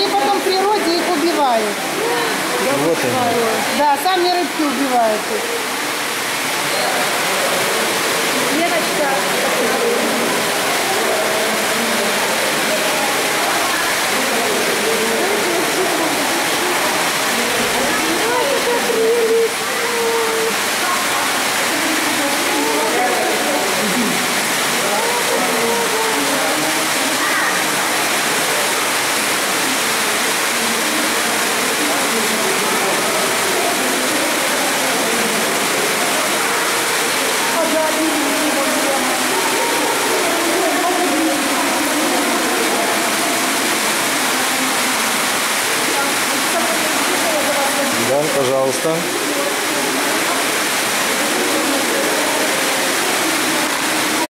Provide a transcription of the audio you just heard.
они потом в природе их убивают. Вот они. Да, сами рыбки убивают их. Пожалуйста.